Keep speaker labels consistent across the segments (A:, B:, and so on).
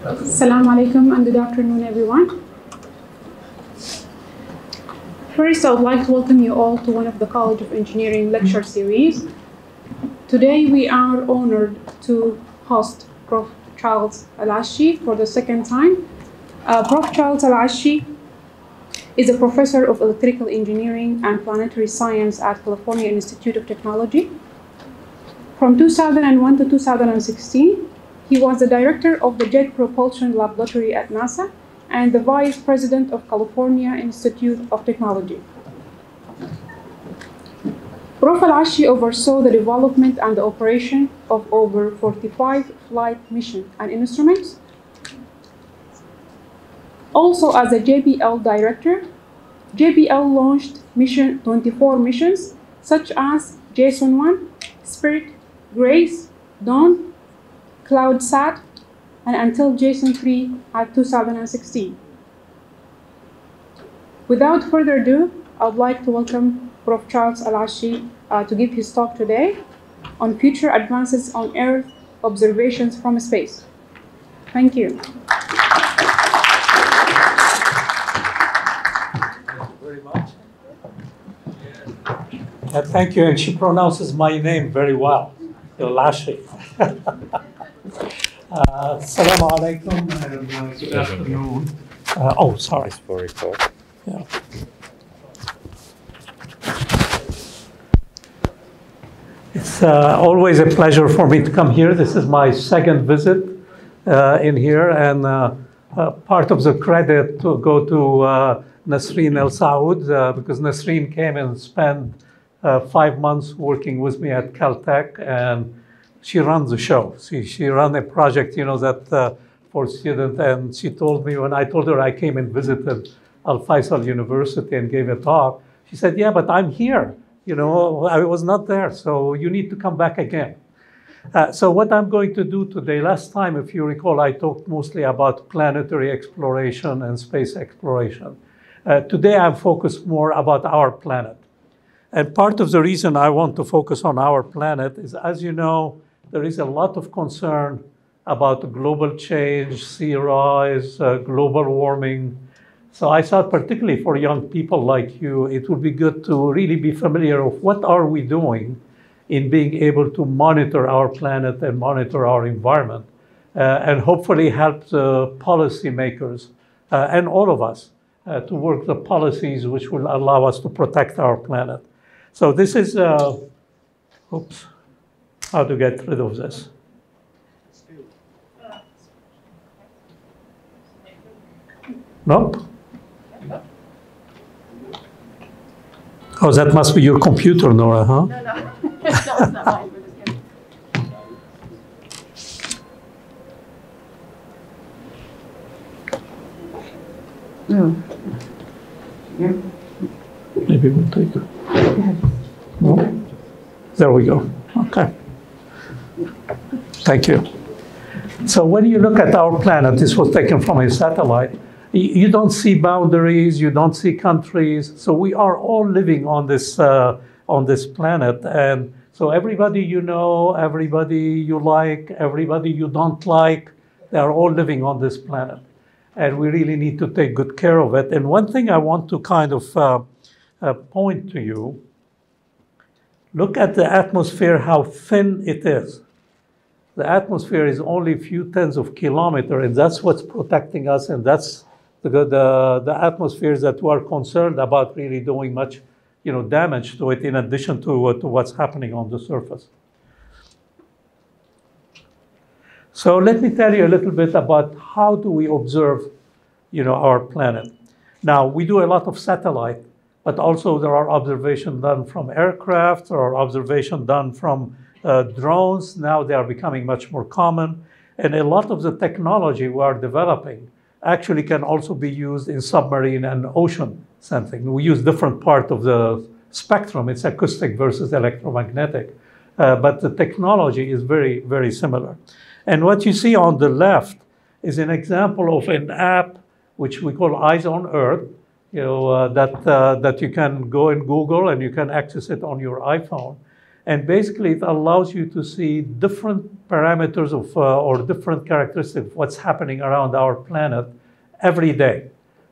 A: Assalamu alaikum and good afternoon, everyone. First, I would like to welcome you all to one of the College of Engineering lecture series. Today, we are honored to host Prof. Charles Elachi for the second time. Uh, Prof. Charles Elachi is a professor of electrical engineering and planetary science at California Institute of Technology. From 2001 to 2016, he was the director of the Jet Propulsion Laboratory at NASA and the vice president of California Institute of Technology. Prof. Oversaw the development and the operation of over 45 flight missions and instruments. Also, as a JPL director, JPL launched mission 24 missions such as Jason 1, Spirit, Grace, Dawn, CloudSat, and until Jason 3 at 2016. Without further ado, I would like to welcome Prof. Charles Elachi uh, to give his talk today on future advances on Earth observations from space. Thank you.
B: very much. Thank you, and she pronounces my name very well, Elachi. uh, Assalamu alaikum and uh, good afternoon. Uh, oh, sorry.
C: for record.
B: Yeah. It's uh, always a pleasure for me to come here. This is my second visit uh, in here, and uh, uh, part of the credit to go to uh, Nasreen El Saud uh, because Nasreen came and spent uh, five months working with me at Caltech, and she runs the show. She she ran a project, you know, that uh, for students, and she told me when I told her I came and visited Alfaisal University and gave a talk, she said, "Yeah, but I'm here." You know, I was not there, so you need to come back again. Uh, so what I'm going to do today, last time, if you recall, I talked mostly about planetary exploration and space exploration. Uh, today I'm focused more about our planet. And part of the reason I want to focus on our planet is, as you know, there is a lot of concern about global change, sea rise, uh, global warming, so I thought, particularly for young people like you, it would be good to really be familiar of what are we doing in being able to monitor our planet and monitor our environment, uh, and hopefully help the policymakers uh, and all of us uh, to work the policies which will allow us to protect our planet. So this is, uh, oops, how to get rid of this. No? Oh, that must be your computer, Nora, huh?
D: No, no. no, it's not mine. We're just kidding.
A: No. Hmm. Yeah.
B: Maybe we'll take it. No? There we go. Okay. Thank you. So when you look at our planet, this was taken from a satellite, you don't see boundaries, you don't see countries. So we are all living on this, uh, on this planet. And so everybody you know, everybody you like, everybody you don't like, they are all living on this planet. And we really need to take good care of it. And one thing I want to kind of uh, uh, point to you look at the atmosphere, how thin it is. The atmosphere is only a few tens of kilometers, and that's what's protecting us, and that's the, the, the atmospheres that we are concerned about really doing much you know, damage to it in addition to, uh, to what's happening on the surface. So let me tell you a little bit about how do we observe you know, our planet. Now, we do a lot of satellite, but also there are observations done from aircraft, there are observations done from uh, drones. Now they are becoming much more common. And a lot of the technology we are developing actually can also be used in submarine and ocean sensing. We use different part of the spectrum. It's acoustic versus electromagnetic. Uh, but the technology is very, very similar. And what you see on the left is an example of an app which we call Eyes on Earth, you know, uh, that, uh, that you can go in Google and you can access it on your iPhone. And basically, it allows you to see different parameters of, uh, or different characteristics of what's happening around our planet every day.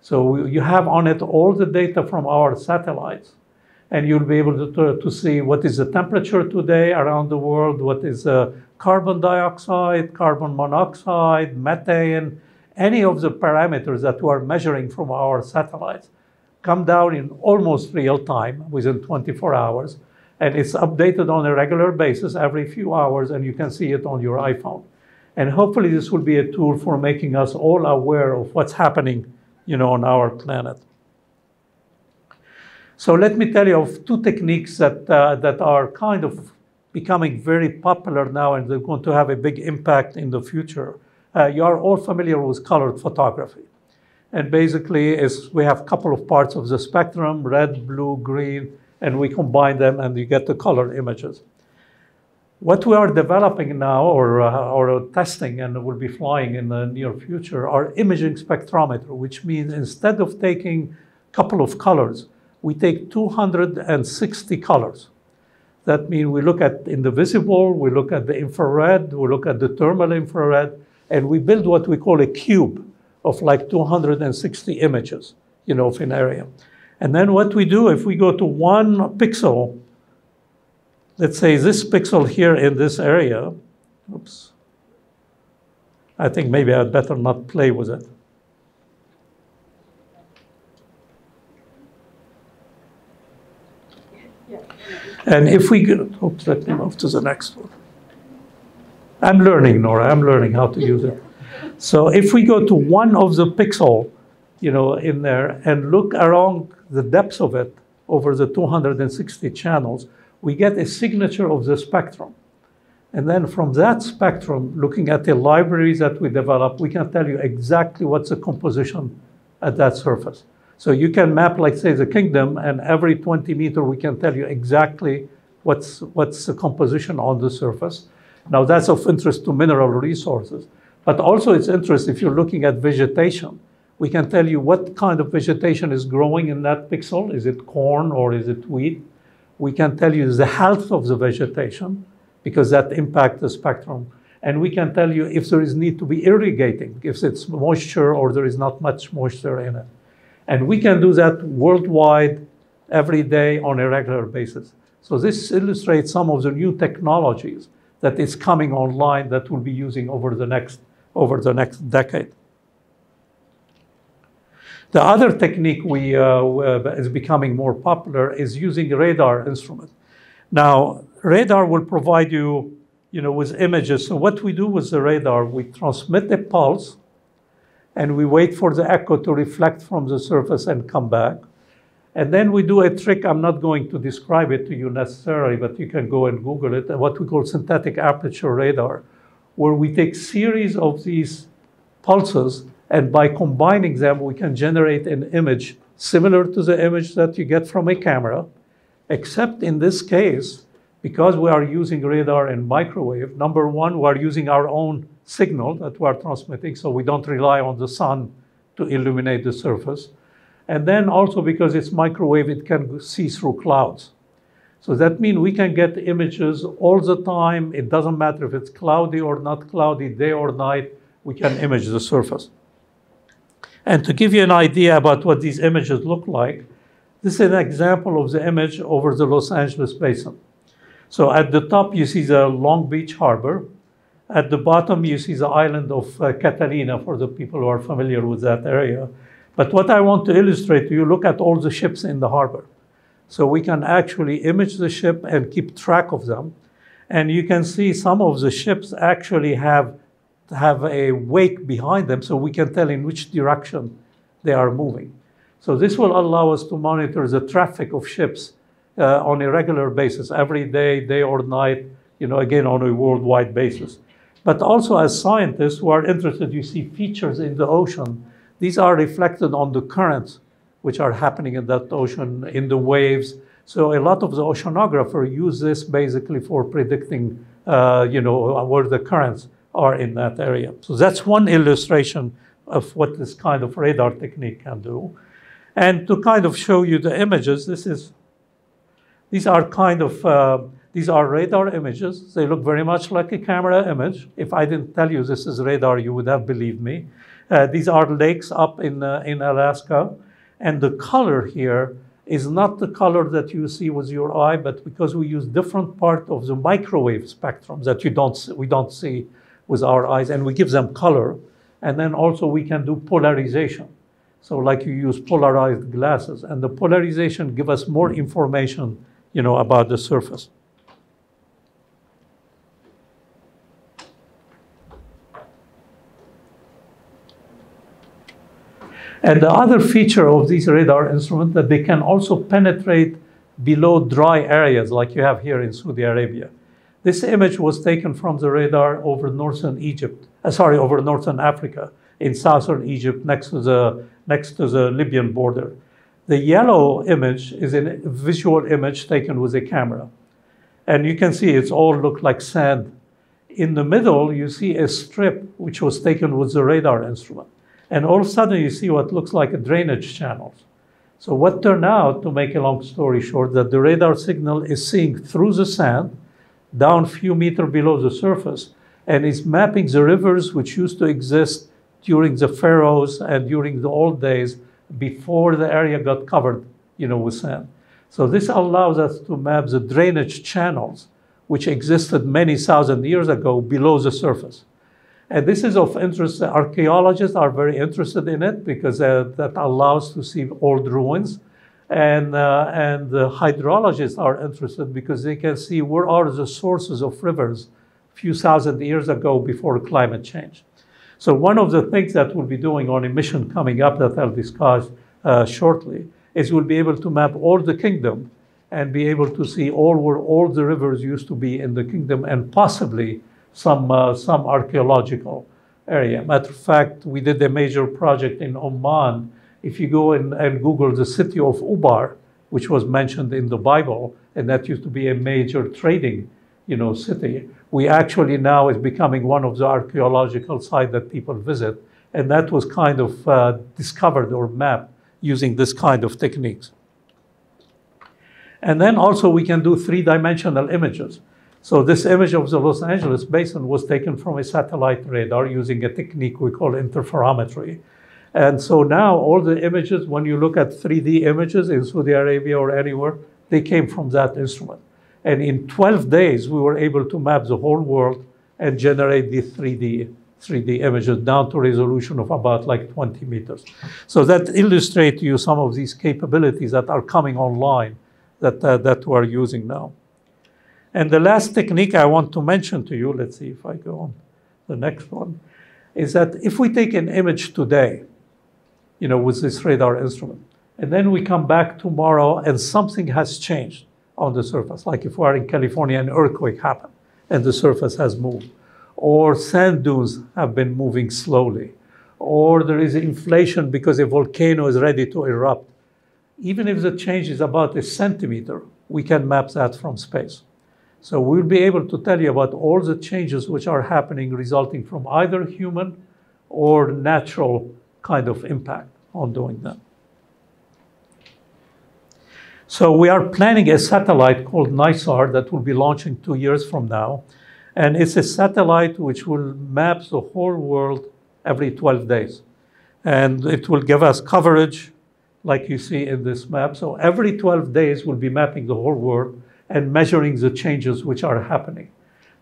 B: So you have on it all the data from our satellites and you'll be able to, to, to, see what is the temperature today around the world, what is uh, carbon dioxide, carbon monoxide, methane, any of the parameters that we are measuring from our satellites come down in almost real time within 24 hours. And it's updated on a regular basis every few hours, and you can see it on your iPhone. And hopefully, this will be a tool for making us all aware of what's happening, you know, on our planet. So let me tell you of two techniques that, uh, that are kind of becoming very popular now and they're going to have a big impact in the future. Uh, you are all familiar with colored photography. And basically, is we have a couple of parts of the spectrum, red, blue, green, and we combine them and you get the color images. What we are developing now or, uh, or testing and will be flying in the near future are imaging spectrometer, which means instead of taking a couple of colors, we take 260 colors. That means we look at in the visible, we look at the infrared, we look at the thermal infrared, and we build what we call a cube of like 260 images, you know, of an area. And then what we do, if we go to one pixel, let's say this pixel here in this area, oops, I think maybe I'd better not play with it. And if we go, oops, let me move to the next one. I'm learning, Nora, I'm learning how to use it. So if we go to one of the pixel, you know, in there and look around the depths of it over the 260 channels, we get a signature of the spectrum. And then from that spectrum, looking at the libraries that we develop, we can tell you exactly what's the composition at that surface. So you can map, like say, the kingdom, and every 20 meter, we can tell you exactly what's, what's the composition on the surface. Now that's of interest to mineral resources, but also it's interest if you're looking at vegetation. We can tell you what kind of vegetation is growing in that pixel. Is it corn or is it wheat? We can tell you the health of the vegetation because that impacts the spectrum. And we can tell you if there is need to be irrigating, if it's moisture or there is not much moisture in it. And we can do that worldwide every day on a regular basis. So this illustrates some of the new technologies that is coming online that we'll be using over the next, over the next decade. The other technique we, uh, is becoming more popular is using radar instrument. Now, radar will provide you, you know, with images. So what we do with the radar, we transmit a pulse and we wait for the echo to reflect from the surface and come back. And then we do a trick, I'm not going to describe it to you necessarily, but you can go and Google it, what we call synthetic aperture radar, where we take series of these pulses, and by combining them, we can generate an image similar to the image that you get from a camera, except in this case, because we are using radar and microwave, number one, we're using our own signal that we're transmitting, so we don't rely on the sun to illuminate the surface. And then also because it's microwave, it can see through clouds. So that means we can get images all the time. It doesn't matter if it's cloudy or not cloudy, day or night, we can image the surface. And to give you an idea about what these images look like, this is an example of the image over the Los Angeles basin. So at the top, you see the Long Beach Harbor. At the bottom, you see the island of uh, Catalina for the people who are familiar with that area. But what I want to illustrate to you, look at all the ships in the harbor. So we can actually image the ship and keep track of them. And you can see some of the ships actually have, have a wake behind them so we can tell in which direction they are moving. So this will allow us to monitor the traffic of ships uh, on a regular basis, every day, day or night, you know, again, on a worldwide basis. But also as scientists who are interested, you see features in the ocean. These are reflected on the currents which are happening in that ocean, in the waves. So a lot of the oceanographer use this basically for predicting, uh, you know, where the currents are in that area. So that's one illustration of what this kind of radar technique can do. And to kind of show you the images, this is, these are kind of uh, These are radar images. They look very much like a camera image. If I didn't tell you this is radar, you would have believed me. Uh, these are lakes up in, uh, in Alaska. And the color here is not the color that you see with your eye, but because we use different part of the microwave spectrum that you don't, we don't see with our eyes, and we give them color. And then also we can do polarization. So like you use polarized glasses, and the polarization give us more information, you know, about the surface. And the other feature of these radar instruments that they can also penetrate below dry areas like you have here in Saudi Arabia. This image was taken from the radar over northern Egypt, uh, sorry, over northern Africa, in southern Egypt, next to the next to the Libyan border. The yellow image is a visual image taken with a camera, and you can see it's all looked like sand. In the middle, you see a strip which was taken with the radar instrument, and all of a sudden you see what looks like a drainage channels. So what turned out, to make a long story short, that the radar signal is seeing through the sand, down few meters below the surface, and is mapping the rivers which used to exist during the pharaohs and during the old days before the area got covered, you know, with sand. So this allows us to map the drainage channels which existed many thousand years ago below the surface. And this is of interest. Archaeologists are very interested in it because uh, that allows to see old ruins. And, uh, and the hydrologists are interested because they can see where are the sources of rivers a few thousand years ago before climate change. So one of the things that we'll be doing on a mission coming up that I'll discuss uh, shortly is we'll be able to map all the kingdom and be able to see all where all the rivers used to be in the kingdom and possibly some, uh, some archaeological area. Matter of fact, we did a major project in Oman. If you go in and Google the city of Ubar, which was mentioned in the Bible, and that used to be a major trading, you know, city, we actually now is becoming one of the archaeological sites that people visit, and that was kind of uh, discovered or mapped using this kind of techniques. And then also we can do three-dimensional images. So this image of the Los Angeles basin was taken from a satellite radar using a technique we call interferometry. And so now all the images, when you look at 3D images in Saudi Arabia or anywhere, they came from that instrument. And in 12 days, we were able to map the whole world and generate the 3D 3D images down to resolution of about like 20 meters. So that illustrates to you some of these capabilities that are coming online that, uh, that we're using now. And the last technique I want to mention to you, let's see if I go on the next one, is that if we take an image today, you know, with this radar instrument, and then we come back tomorrow and something has changed on the surface, like if we're in California, an earthquake happened and the surface has moved, or sand dunes have been moving slowly, or there is inflation because a volcano is ready to erupt. Even if the change is about a centimeter, we can map that from space. So we'll be able to tell you about all the changes which are happening resulting from either human or natural kind of impact on doing that. So we are planning a satellite called NISAR that will be launching two years from now. And it's a satellite which will map the whole world every 12 days. And it will give us coverage like you see in this map. So every 12 days we'll be mapping the whole world and measuring the changes which are happening.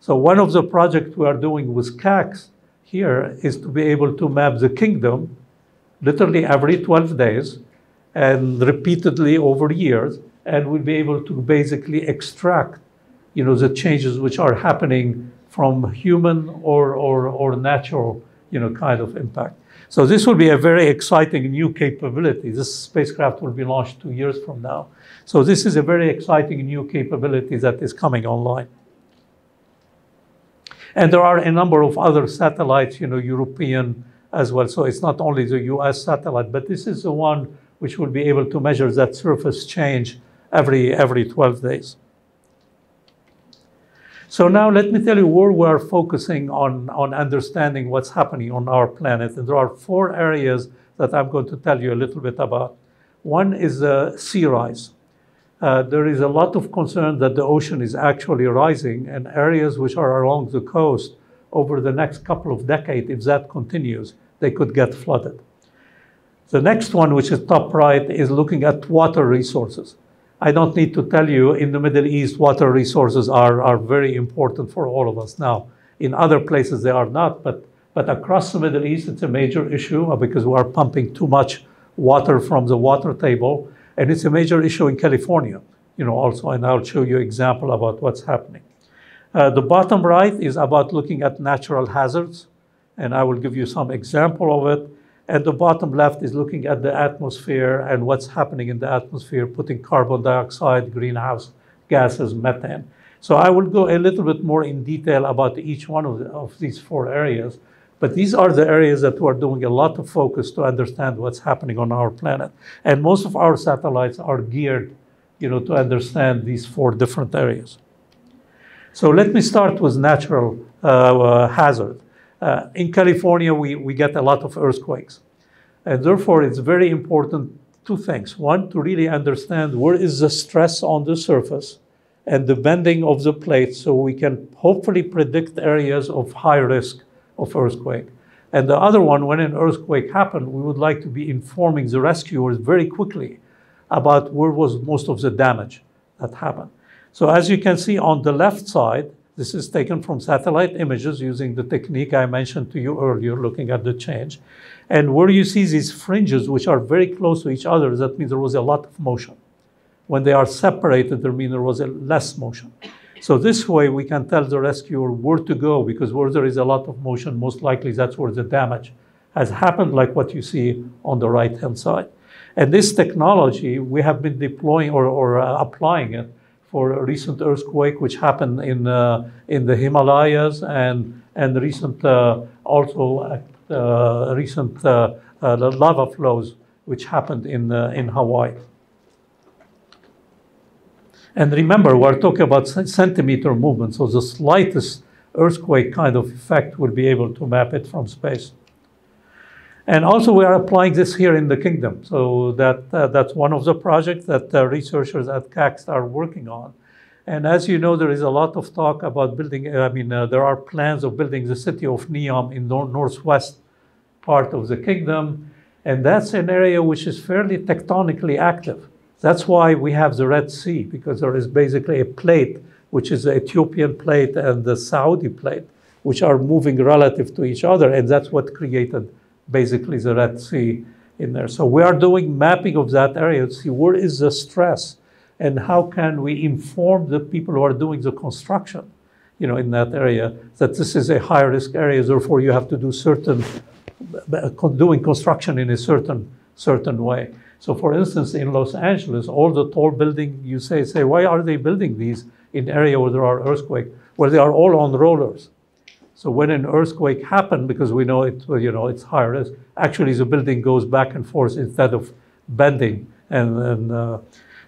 B: So one of the projects we are doing with KACST here is to be able to map the kingdom literally every 12 days and repeatedly over years, and we'll be able to basically extract, you know, the changes which are happening from human or, or, or natural, you know, kind of impact. So this will be a very exciting new capability. This spacecraft will be launched two years from now. So this is a very exciting new capability that is coming online. And there are a number of other satellites, you know, European as well. So it's not only the US satellite, but this is the one which will be able to measure that surface change every, every 12 days. So now let me tell you where we're focusing on, on understanding what's happening on our planet. And there are four areas that I'm going to tell you a little bit about. One is uh, sea rise. uh, there is a lot of concern that the ocean is actually rising and areas which are along the coast over the next couple of decades, if that continues, they could get flooded. The next one, which is top right, is looking at water resources. I don't need to tell you, in the Middle East, water resources are, are very important for all of us now. In other places, they are not, but, but across the Middle East, it's a major issue uh, because we are pumping too much water from the water table. And it's a major issue in California, you know, also, and I'll show you example about what's happening. Uh, the bottom right is about looking at natural hazards, and I will give you some example of it. And the bottom left is looking at the atmosphere and what's happening in the atmosphere, putting carbon dioxide, greenhouse gases, methane. So I will go a little bit more in detail about each one of, the, of these four areas. But these are the areas that we're doing a lot of focus to understand what's happening on our planet. And most of our satellites are geared, you know, to understand these four different areas. So let me start with natural uh, uh, hazard. Uh, in California, we, we get a lot of earthquakes. And therefore, it's very important two things. One, to really understand where is the stress on the surface and the bending of the plate so we can hopefully predict areas of high risk of earthquake. And the other one, when an earthquake happened, we would like to be informing the rescuers very quickly about where was most of the damage that happened. So as you can see on the left side, this is taken from satellite images using the technique I mentioned to you earlier, looking at the change. And where you see these fringes, which are very close to each other, that means there was a lot of motion. When they are separated, there means there was a less motion. So this way we can tell the rescuer where to go because where there is a lot of motion, most likely that's where the damage has happened, like what you see on the right-hand side. And this technology, we have been deploying or, or uh, applying it for a recent earthquake which happened in, uh, in the Himalayas and, and recent, uh, also uh, recent uh, uh, lava flows which happened in, in Hawaii. And remember, we're talking about centimeter movement, so the slightest earthquake kind of effect will be able to map it from space. And also we are applying this here in the kingdom. So that, uh, that's one of the projects that uh, researchers at KACST are working on. And as you know, there is a lot of talk about building, I mean, uh, there are plans of building the city of Neom in the northwest part of the kingdom. And that's an area which is fairly tectonically active. That's why we have the Red Sea, because there is basically a plate, which is the Ethiopian plate and the Saudi plate, which are moving relative to each other. And that's what created basically the Red Sea in there. So we are doing mapping of that area to see where is the stress and how can we inform the people who are doing the construction, you know, in that area that this is a high risk area. Therefore, you have to do certain doing construction in a certain certain way. So for instance, in Los Angeles, all the tall building you say, say, why are they building these in area where there are earthquakes? Well, they are all on rollers. So when an earthquake happened, because we know it, you know, it's high risk, actually the building goes back and forth instead of bending. And, and uh,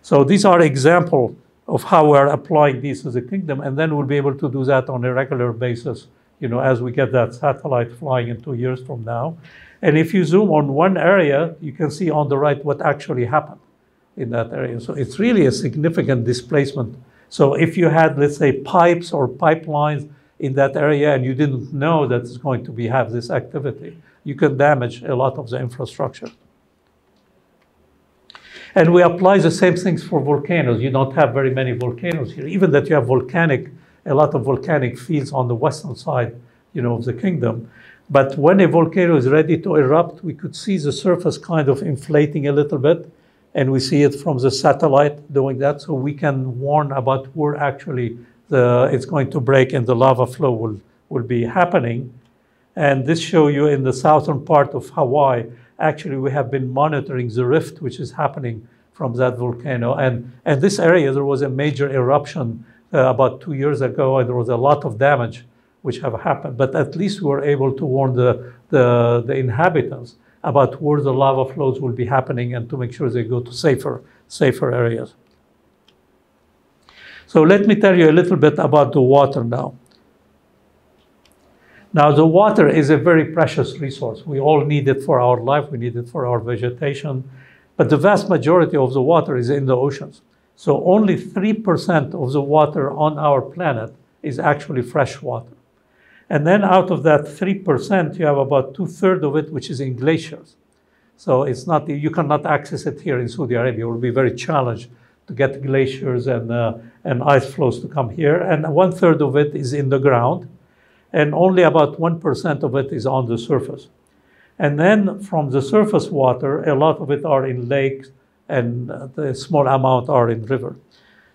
B: so these are examples of how we're applying these to the kingdom, and then we'll be able to do that on a regular basis, you know, as we get that satellite flying in two years from now. And if you zoom on one area, you can see on the right what actually happened in that area. So it's really a significant displacement. So if you had, let's say, pipes or pipelines in that area and you didn't know that it's going to be have this activity, you can damage a lot of the infrastructure. And we apply the same things for volcanoes. You don't have very many volcanoes here. Even that you have volcanic, a lot of volcanic fields on the western side, you know, of the kingdom. But when a volcano is ready to erupt, we could see the surface kind of inflating a little bit. And we see it from the satellite doing that. So we can warn about where actually the, it's going to break and the lava flow will, will be happening. And this show you in the southern part of Hawaii, actually we have been monitoring the rift which is happening from that volcano. And, and this area, there was a major eruption uh, about two years ago, and there was a lot of damage which have happened. But at least we were able to warn the, the, the inhabitants about where the lava flows will be happening and to make sure they go to safer, safer areas. So let me tell you a little bit about the water now. Now, the water is a very precious resource. We all need it for our life, we need it for our vegetation, but the vast majority of the water is in the oceans. So only 3% of the water on our planet is actually fresh water. And then out of that 3%, you have about two thirds of it, which is in glaciers. So it's not, you cannot access it here in Saudi Arabia. It will be very challenged to get glaciers and, uh, and ice flows to come here. And one third of it is in the ground. And only about 1% of it is on the surface. And then from the surface water, a lot of it are in lakes and the small amount are in river.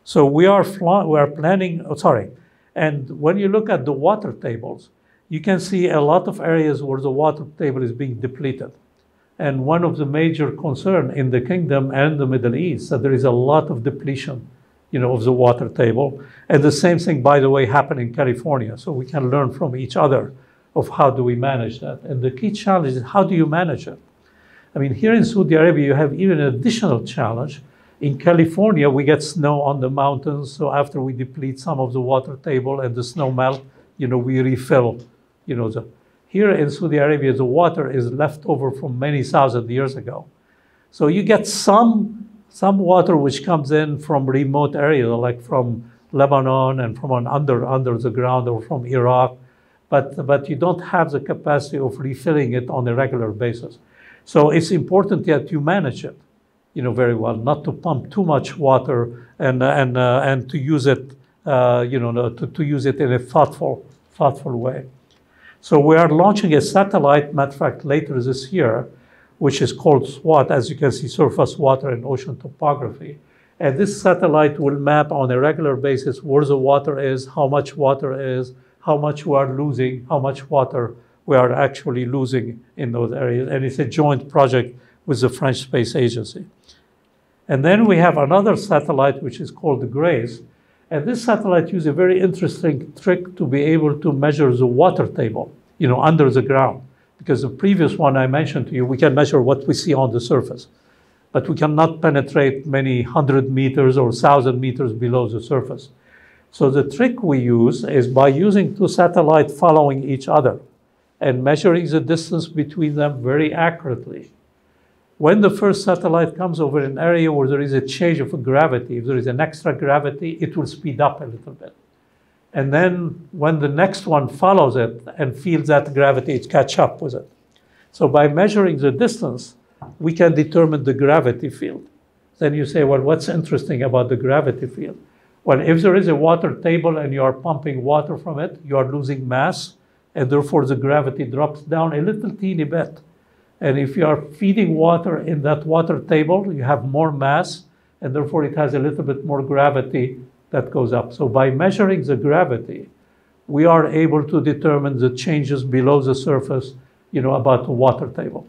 B: So we are, we are planning, oh, sorry, and when you look at the water tables, you can see a lot of areas where the water table is being depleted. And one of the major concern in the kingdom and the Middle East that there is a lot of depletion, you know, of the water table. And the same thing, by the way, happened in California. So we can learn from each other of how do we manage that. And the key challenge is how do you manage it? I mean, here in Saudi Arabia, you have even an additional challenge. In California, we get snow on the mountains. So after we deplete some of the water table and the snow melt, you know, we refill, you know, the, here in Saudi Arabia, the water is left over from many thousand years ago. So you get some, some water which comes in from remote areas, like from Lebanon and from an under, under the ground or from Iraq, but, but you don't have the capacity of refilling it on a regular basis. So it's important that you manage it, you know, very well, not to pump too much water and, and, uh, and to use it, uh, you know, to, to use it in a thoughtful, thoughtful way. So we are launching a satellite, matter of fact, later this year, which is called SWOT, as you can see, Surface Water and Ocean Topography. And this satellite will map on a regular basis where the water is, how much water is, how much we are losing, how much water we are actually losing in those areas. And it's a joint project with the French Space Agency. And then we have another satellite, which is called the GRACE. And this satellite uses a very interesting trick to be able to measure the water table, you know, under the ground. Because the previous one I mentioned to you, we can measure what we see on the surface. But we cannot penetrate many hundred meters or thousand meters below the surface. So the trick we use is by using two satellites following each other and measuring the distance between them very accurately. When the first satellite comes over an area where there is a change of gravity, if there is an extra gravity, it will speed up a little bit. And then when the next one follows it and feels that gravity, it catch up with it. So by measuring the distance, we can determine the gravity field. Then you say, well, what's interesting about the gravity field? Well, if there is a water table and you are pumping water from it, you are losing mass and therefore the gravity drops down a little teeny bit. And if you are feeding water in that water table, you have more mass, and therefore it has a little bit more gravity that goes up. So by measuring the gravity, we are able to determine the changes below the surface, you know, about the water table.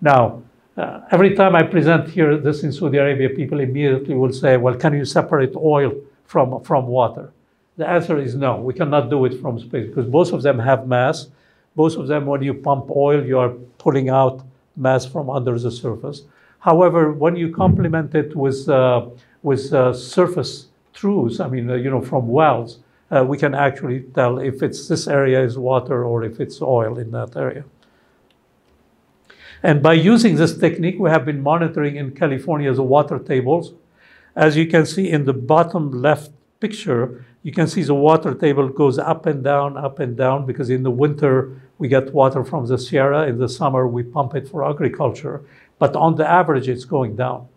B: Now, uh, every time I present here this in Saudi Arabia, people immediately will say, well, can you separate oil from, from water? The answer is no, we cannot do it from space because both of them have mass. Both of them, when you pump oil, you are pulling out mass from under the surface. However, when you complement it with, uh, with uh, surface truths, I mean, uh, you know, from wells, uh, we can actually tell if it's this area is water or if it's oil in that area. And by using this technique, we have been monitoring in California the water tables. As you can see in the bottom left picture, you can see the water table goes up and down, up and down, because in the winter we get water from the Sierra. In the summer we pump it for agriculture. But on the average, it's going down.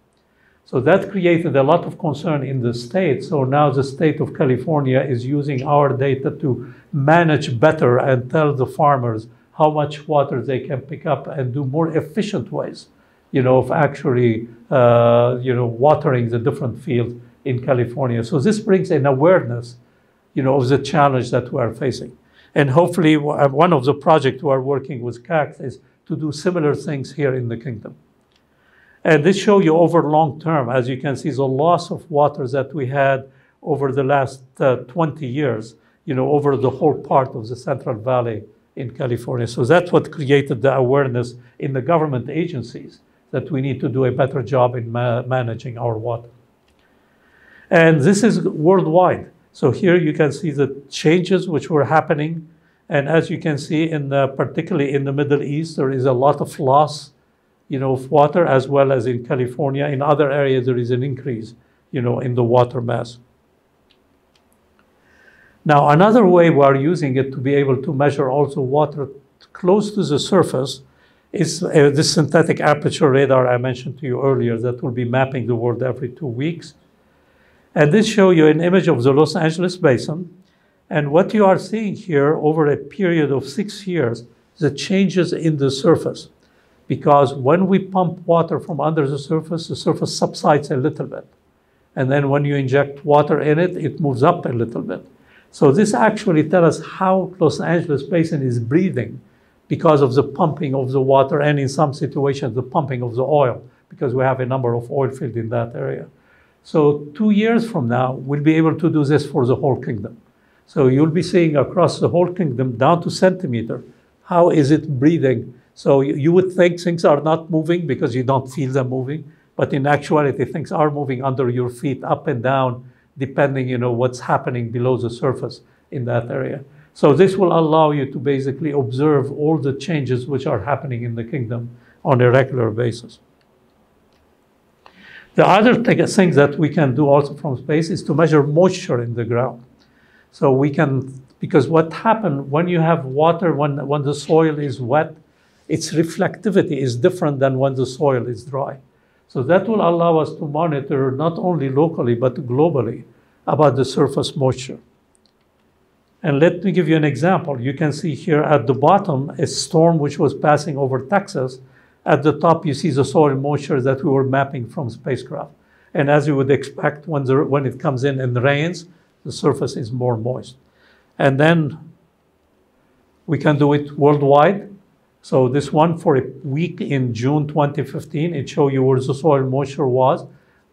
B: So that created a lot of concern in the state. So now the state of California is using our data to manage better and tell the farmers how much water they can pick up and do more efficient ways, you know, of actually, uh, you know, watering the different fields in California. So this brings an awareness, you know, of the challenge that we are facing. And hopefully uh, one of the projects we are working with KACST is to do similar things here in the kingdom. And this show you over long term, as you can see, the loss of water that we had over the last uh, 20 years, you know, over the whole part of the Central Valley in California. So that's what created the awareness in the government agencies that we need to do a better job in ma managing our water. And this is worldwide. So here you can see the changes which were happening. And as you can see, in the, particularly in the Middle East, there is a lot of loss you know, of water, as well as in California. In other areas, there is an increase you know, in the water mass. Now, another way we are using it to be able to measure also water close to the surface is uh, this synthetic aperture radar I mentioned to you earlier that will be mapping the world every two weeks. And this shows you an image of the Los Angeles basin. And what you are seeing here over a period of six years, the changes in the surface. Because when we pump water from under the surface, the surface subsides a little bit. And then when you inject water in it, it moves up a little bit. So this actually tells us how Los Angeles basin is breathing because of the pumping of the water and in some situations the pumping of the oil because we have a number of oil fields in that area. So two years from now, we'll be able to do this for the whole kingdom. So you'll be seeing across the whole kingdom down to centimeter, how is it breathing? So you, you would think things are not moving because you don't feel them moving, but in actuality, things are moving under your feet, up and down, depending, you know, what's happening below the surface in that area. So this will allow you to basically observe all the changes which are happening in the kingdom on a regular basis. The other thing that we can do also from space is to measure moisture in the ground. So we can, because what happens when you have water, when, when the soil is wet, its reflectivity is different than when the soil is dry. So that will allow us to monitor not only locally but globally about the surface moisture. And let me give you an example. You can see here at the bottom a storm which was passing over Texas. At the top, you see the soil moisture that we were mapping from spacecraft. And as you would expect, when, the, when it comes in and rains, the surface is more moist. And then we can do it worldwide. So this one for a week in June 2015, it showed you where the soil moisture was.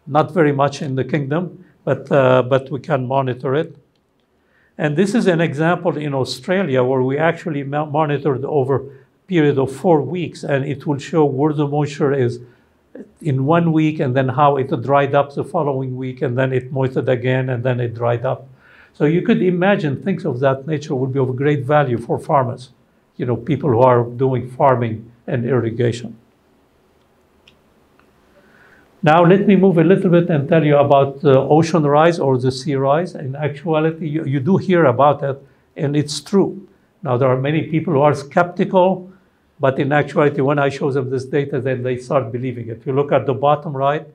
B: Not very much in the kingdom, but, uh, but we can monitor it. And this is an example in Australia where we actually monitored over a period of four weeks, and it will show where the moisture is in one week, and then how it dried up the following week, and then it moistened again, and then it dried up. So you could imagine things of that nature would be of great value for farmers, you know, people who are doing farming and irrigation. Now let me move a little bit and tell you about the ocean rise or the sea rise. In actuality, you, you do hear about it, and it's true. Now there are many people who are skeptical, but in actuality, when I show them this data, then they start believing it. If you look at the bottom right,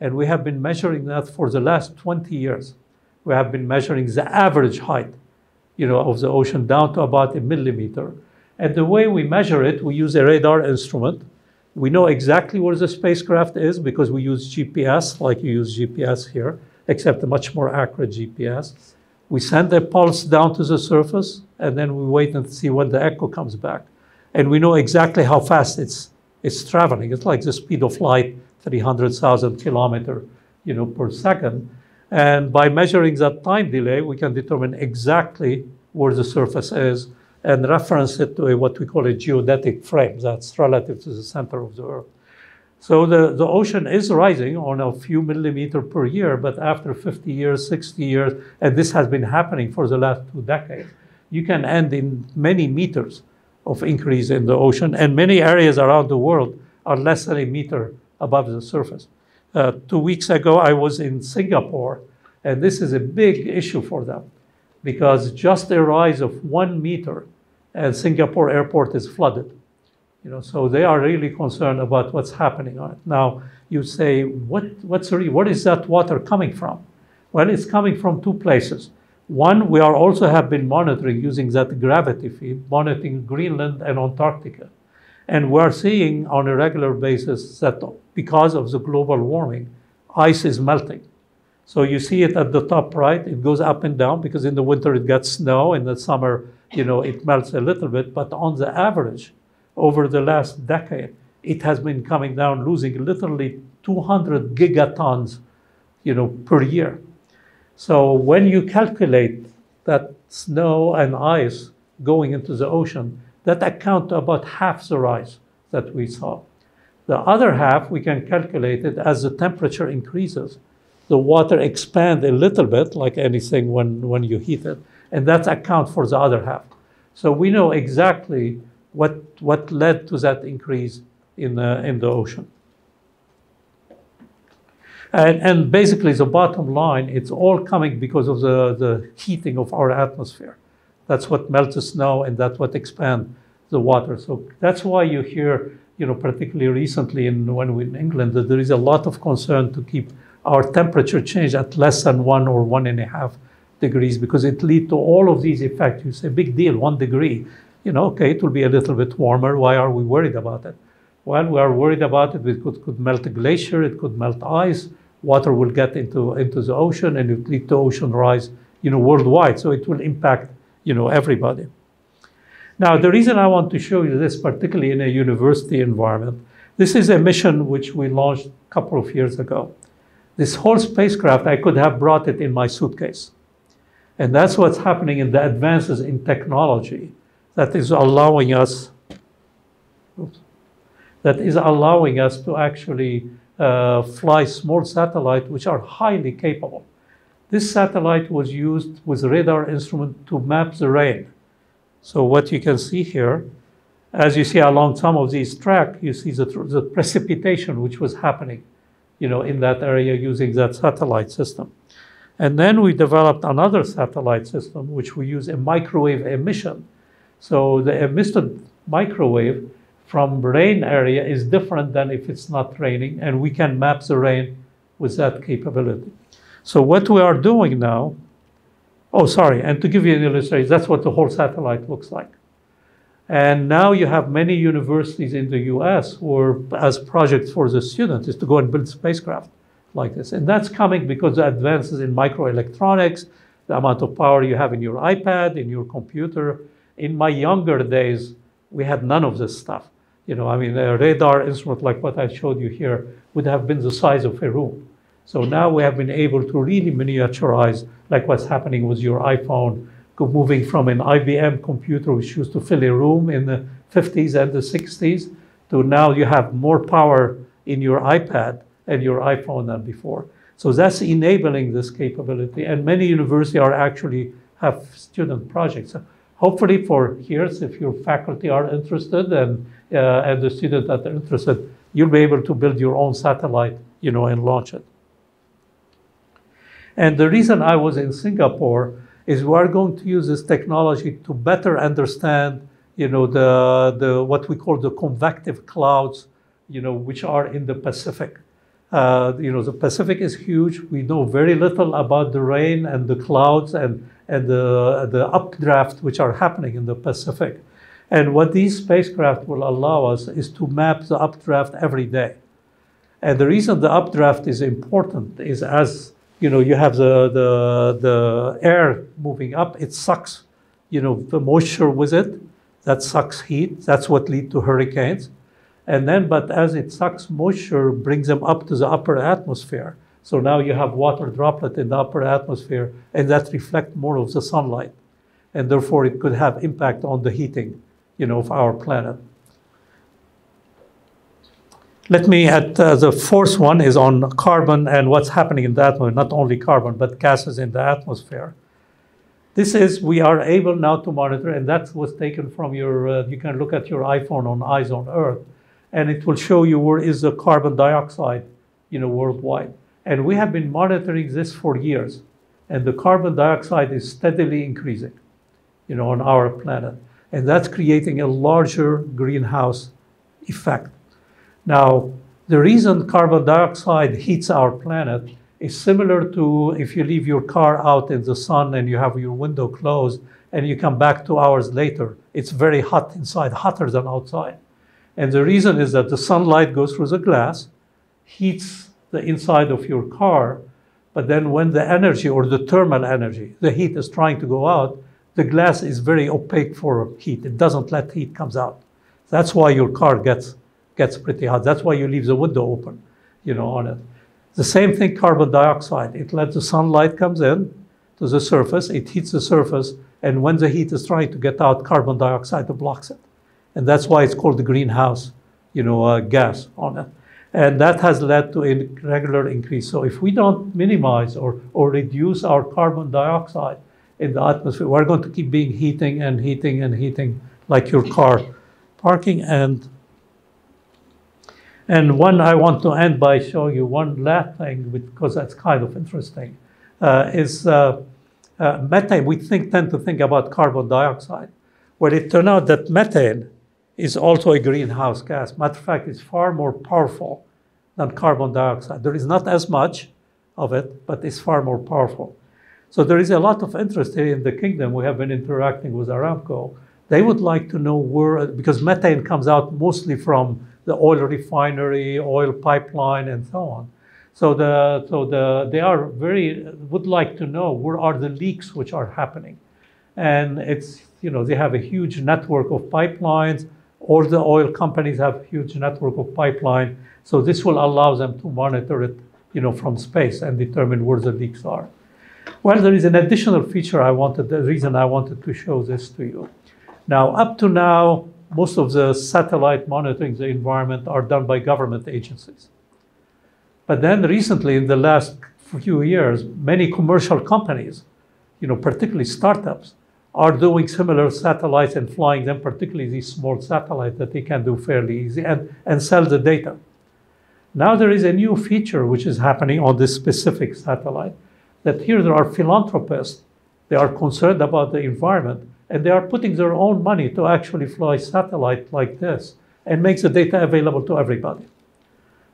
B: and we have been measuring that for the last 20 years. We have been measuring the average height, you know, of the ocean down to about a millimeter. And the way we measure it, we use a radar instrument we know exactly where the spacecraft is because we use GPS, like you use GPS here, except a much more accurate GPS. We send a pulse down to the surface, and then we wait and see when the echo comes back. And we know exactly how fast it's, it's traveling. It's like the speed of light, 300,000 kilometer you know, per second. And by measuring that time delay, we can determine exactly where the surface is and reference it to a, what we call a geodetic frame that's relative to the center of the Earth. So the, the ocean is rising on a few millimeter per year, but after 50 years, 60 years, and this has been happening for the last two decades, you can end in many meters of increase in the ocean, and many areas around the world are less than a meter above the surface. Uh, two weeks ago, I was in Singapore, and this is a big issue for them because just a rise of one meter and Singapore airport is flooded. You know, so they are really concerned about what's happening on it. Now, you say, what, what's what is that water coming from? Well, it's coming from two places. One, we are also have been monitoring using that gravity field, monitoring Greenland and Antarctica. And we're seeing on a regular basis that because of the global warming, ice is melting. So you see it at the top right, it goes up and down because in the winter it gets snow, in the summer, you know, it melts a little bit. But on the average, over the last decade, it has been coming down, losing literally 200 gigatons, you know, per year. So when you calculate that snow and ice going into the ocean, that account to about half the rise that we saw. The other half, we can calculate it as the temperature increases the water expand a little bit, like anything when, when you heat it, and that accounts for the other half. So we know exactly what, what led to that increase in the, in the ocean. And, and basically, the bottom line, it's all coming because of the, the heating of our atmosphere. That's what melts the snow, and that's what expands the water. So that's why you hear, you know, particularly recently in, when we're in England, that there is a lot of concern to keep our temperature change at less than one or one and a half degrees because it lead to all of these effects. You say, big deal, one degree. You know, okay, it will be a little bit warmer. Why are we worried about it? Well, we are worried about it. It could, could melt a glacier, it could melt ice, water will get into, into the ocean, and it lead to ocean rise, you know, worldwide. So it will impact, you know, everybody. Now, the reason I want to show you this, particularly in a university environment, this is a mission which we launched a couple of years ago. This whole spacecraft, I could have brought it in my suitcase. And that's what's happening in the advances in technology that is allowing us, oops, that is allowing us to actually uh, fly small satellites which are highly capable. This satellite was used with radar instrument to map the rain. So what you can see here, as you see along some of these tracks, you see the, the precipitation which was happening, you know, in that area using that satellite system. And then we developed another satellite system which we use a microwave emission. So the emitted microwave from rain area is different than if it's not raining, and we can map the rain with that capability. So what we are doing now, oh, sorry, and to give you an illustration, that's what the whole satellite looks like. And now you have many universities in the US who as projects for the students is to go and build spacecraft like this. And that's coming because the advances in microelectronics, the amount of power you have in your iPad, in your computer. In my younger days, we had none of this stuff. You know, I mean, a radar instrument like what I showed you here would have been the size of a room. So now we have been able to really miniaturize, like what's happening with your iPhone, moving from an IBM computer which used to fill a room in the 50s and the 60s to now you have more power in your iPad and your iPhone than before. So that's enabling this capability. And many universities are actually have student projects. So hopefully for years, if your faculty are interested and, uh, and the students that are interested, you'll be able to build your own satellite, you know, and launch it. And the reason I was in Singapore is we are going to use this technology to better understand, you know, the, the what we call the convective clouds, you know, which are in the Pacific. Uh, you know, the Pacific is huge. We know very little about the rain and the clouds and, and the, the updraft which are happening in the Pacific. And what these spacecraft will allow us is to map the updraft every day. And the reason the updraft is important is as you know, you have the, the, the air moving up, it sucks, you know, the moisture with it. That sucks heat. That's what leads to hurricanes. And then, but as it sucks moisture, brings them up to the upper atmosphere. So now you have water droplet in the upper atmosphere, and that reflect more of the sunlight. And therefore, it could have impact on the heating, you know, of our planet. Let me at uh, the fourth one is on carbon and what's happening in the atmosphere, not only carbon, but gases in the atmosphere. This is, we are able now to monitor, and that was taken from your, uh, you can look at your iPhone on Eyes on Earth, and it will show you where is the carbon dioxide, you know, worldwide. And we have been monitoring this for years, and the carbon dioxide is steadily increasing, you know, on our planet. And that's creating a larger greenhouse effect. Now, the reason carbon dioxide heats our planet is similar to if you leave your car out in the sun and you have your window closed and you come back two hours later. It's very hot inside, hotter than outside. And the reason is that the sunlight goes through the glass, heats the inside of your car, but then when the energy or the thermal energy, the heat is trying to go out, the glass is very opaque for heat. It doesn't let heat comes out. That's why your car gets gets pretty hot. That's why you leave the window open, you know, on it. The same thing, carbon dioxide. It lets the sunlight comes in to the surface, it heats the surface, and when the heat is trying to get out, carbon dioxide blocks it. And that's why it's called the greenhouse, you know, uh, gas on it. And that has led to a regular increase. So if we don't minimize or, or reduce our carbon dioxide in the atmosphere, we're going to keep being heating and heating and heating like your car parking. And And one I want to end by showing you one last thing because that's kind of interesting. Uh, is uh, uh, methane? We think tend to think about carbon dioxide. Well, it turned out that methane is also a greenhouse gas. Matter of fact, it's far more powerful than carbon dioxide. There is not as much of it, but it's far more powerful. So there is a lot of interest here in the kingdom. We have been interacting with Aramco. They would like to know where, because methane comes out mostly from the oil refinery, oil pipeline, and so on. So the so the they are very would like to know where are the leaks which are happening, and it's you know they have a huge network of pipelines. or the oil companies have huge network of pipeline. So this will allow them to monitor it, you know, from space and determine where the leaks are. Well, there is an additional feature I wanted. The reason I wanted to show this to you. Now, up to now, most of the satellite monitoring the environment are done by government agencies. But then recently, in the last few years, many commercial companies, you know, particularly startups, are doing similar satellites and flying them, particularly these small satellites that they can do fairly easy and, and sell the data. Now there is a new feature which is happening on this specific satellite that here there are philanthropists. They are concerned about the environment and they are putting their own money to actually fly satellite like this and make the data available to everybody.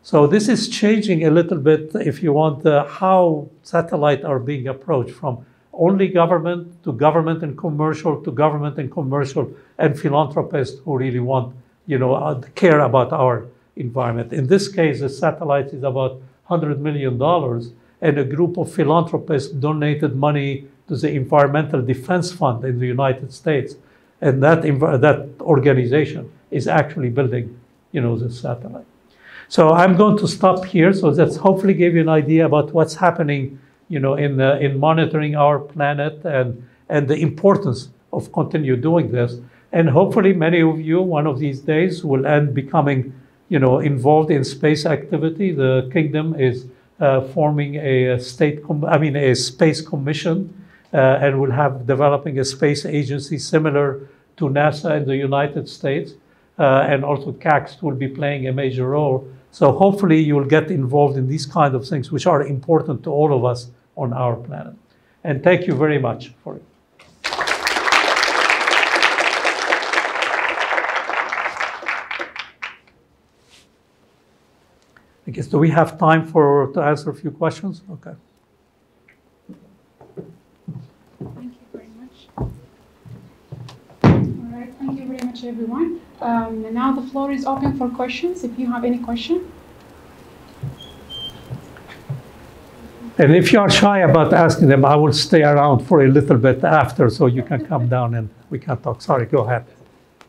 B: So this is changing a little bit, if you want, uh, how satellite are being approached from only government to government and commercial to government and commercial and philanthropists who really want, you know, uh, care about our environment. In this case, the satellite is about $100 million, and a group of philanthropists donated money to the Environmental Defense Fund in the United States. And that, that organization is actually building, you know, the satellite. So I'm going to stop here. So that's hopefully gave you an idea about what's happening, you know, in, uh, in monitoring our planet and, and the importance of continue doing this. And hopefully many of you, one of these days, will end becoming, you know, involved in space activity. The kingdom is uh, forming a state, I mean, a space commission uh, and will have developing a space agency similar to NASA in the United States. Uh, and also KACST will be playing a major role. So hopefully you will get involved in these kind of things, which are important to all of us on our planet. And thank you very much for it. I guess, do we have time for to answer a few questions? Okay.
A: Much, All right, thank you very much, everyone. Um, now the floor is open for questions. If you have any question.
B: And if you are shy about asking them, I will stay around for a little bit after, so you can come down and we can talk. Sorry, go ahead.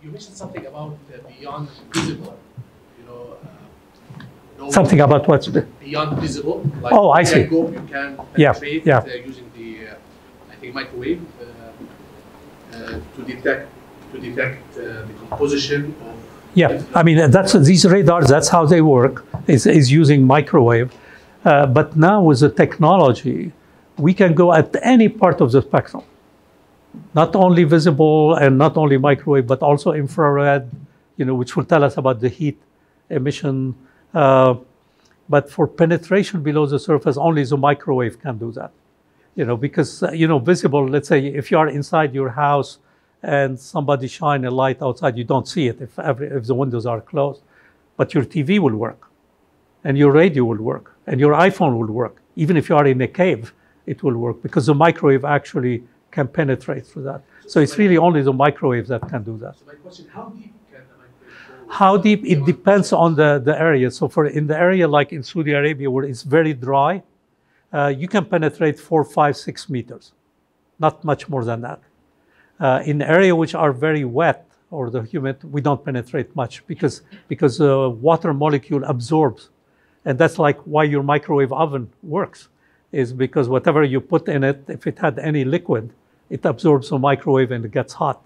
C: You mentioned something about uh, beyond visible. You know, uh,
B: something about what's
C: beyond visible.
B: Like oh, I see.
C: Go, you can
B: penetrate yeah, yeah.
C: Uh, microwave uh, uh, to detect to detect uh, the composition of.
B: Yeah, I mean that's these radars. That's how they work. Is is using microwave, but now with the technology, we can go at any part of the spectrum. Not only visible and not only microwave, but also infrared. You know, which will tell us about the heat emission. Uh, but for penetration below the surface, only the microwave can do that. You know, because uh, you know, visible. Let's say if you are inside your house and somebody shine a light outside, you don't see it if, every, if the windows are closed. But your TV will work, and your radio will work, and your iPhone will work. Even if you are in a cave, it will work because the microwave actually can penetrate through that. So, so it's really only the microwave that can do that.
C: So my question, how deep can the microwave
B: go? How deep? It depends on the, the area. So for in the area like in Saudi Arabia where it's very dry, uh, you can penetrate four, five, six meters. Not much more than that. Uh, in areas which are very wet or the humid, we don't penetrate much because because the water molecule absorbs, and that's like why your microwave oven works, is because whatever you put in it, if it had any liquid, it absorbs the microwave and it gets hot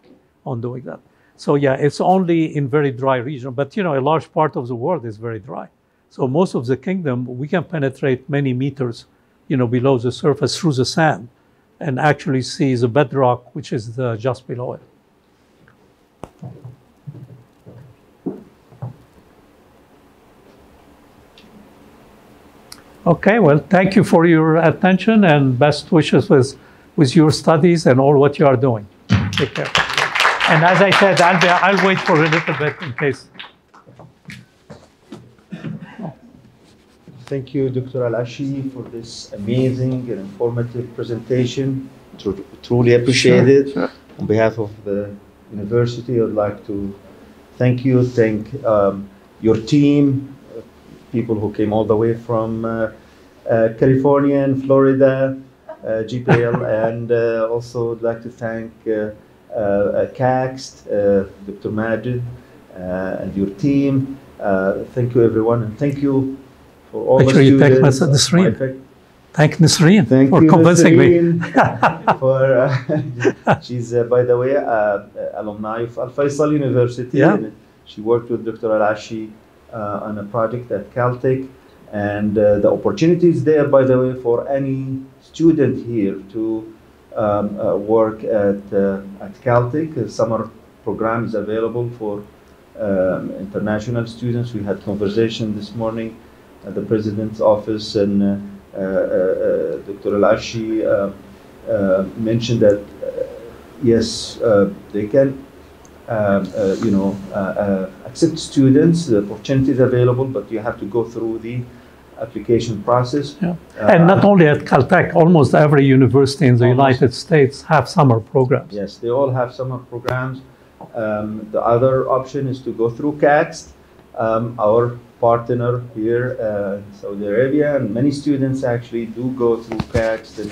B: on doing that. So yeah, it's only in very dry region, but you know a large part of the world is very dry. So most of the kingdom, we can penetrate many meters, you know, below the surface through the sand and actually see the bedrock, which is the, just below it. Okay, well, thank you for your attention and best wishes with, with your studies and all what you are doing. Take care. And as I said, I'll, be, I'll wait for a little bit in case.
E: Thank you, Dr. Elachi, for this amazing and informative presentation. Tru- Truly appreciate it.
B: Sure.
E: On behalf of the university, I'd like to thank you, thank um, your team, uh, people who came all the way from uh, uh, California and Florida, uh, JPL, and uh, also I'd like to thank uh, uh, uh, KACST, uh, Dr. Majid, uh, and your team. Uh, thank you, everyone, and thank you for all
B: Make
E: the
B: sure you thank. Mr. Nasreen.
E: My
B: Thank Nasreen
E: Thank
B: for
E: you,
B: convincing me.
E: For uh, she's uh, by the way uh, alumni of Alfaisal University.
B: Yeah.
E: And she worked with Dr. Elachi uh, on a project at Caltech, and uh, the opportunities there, by the way, for any student here to um, uh, work at uh, at Caltech. A summer program is available for um, international students. We had conversation this morning at the president's office and. Uh, uh, uh, Dr. Elachi uh, uh, mentioned that uh, yes, uh, they can, you know, uh, uh, accept students. The opportunity is available, but you have to go through the application process.
B: Yeah. And not only at Caltech, almost every university in the
E: Almost.
B: United States have summer programs.
E: Yes, they all have summer programs. Um, the other option is to go through KACST, um, our partner here uh, in Saudi Arabia, and many students actually do go through KACST and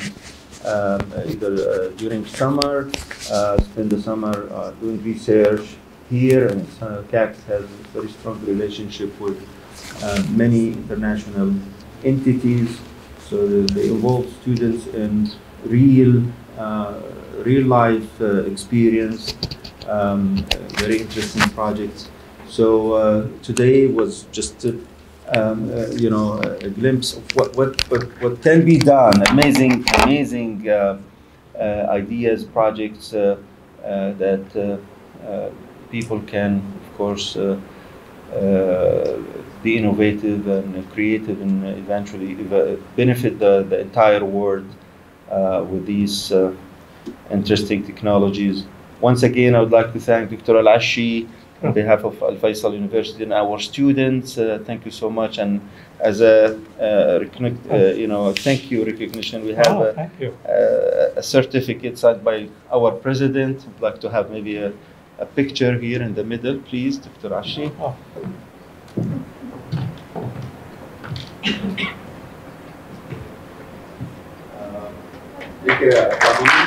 E: um, uh, either uh, during summer, uh, spend the summer uh, doing research here, and uh, KACST has a very strong relationship with uh, many international entities, so they- involve students in real, real life experience, um, very interesting projects. So uh, today was just, uh, um, uh, you know, a a glimpse of what, what, what, what can be done. Amazing, amazing uh, uh, ideas, projects uh, uh, that people can, of course, be innovative and creative and eventually benefit the, the entire world with these interesting technologies. Once again, I would like to thank Dr. Elachi on behalf of Alfaisal University and our students. Uh, thank you so much. And as a uh, uh, you know, thank you recognition, we have
B: Oh,
E: a,
B: thank you.
E: a, a certificate signed by our president. I'd like to have maybe a, a picture here in the middle, please, Dr. Ashi.
B: Oh.
E: Uh,